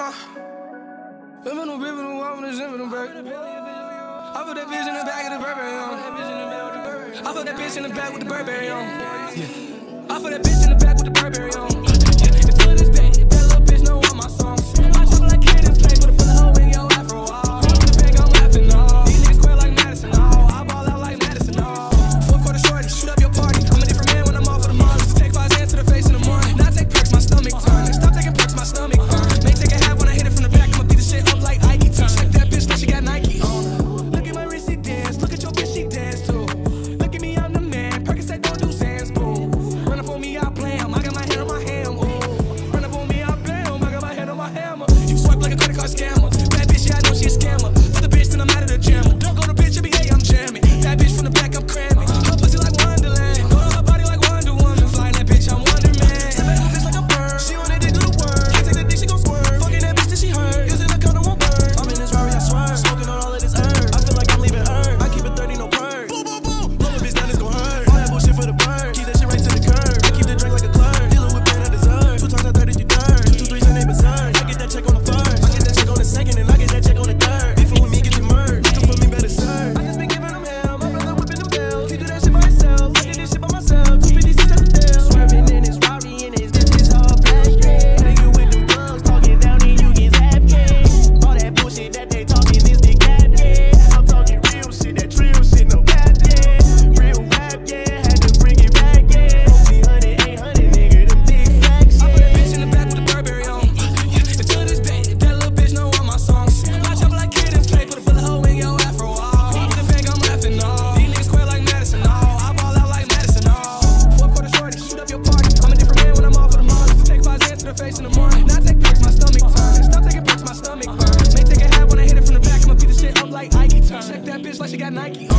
Uh, living I'm living. I put that bitch in the back of the Burberry. I put that bitch in the back with the Burberry on. I put that bitch in the back with the Burberry on. scam Nike.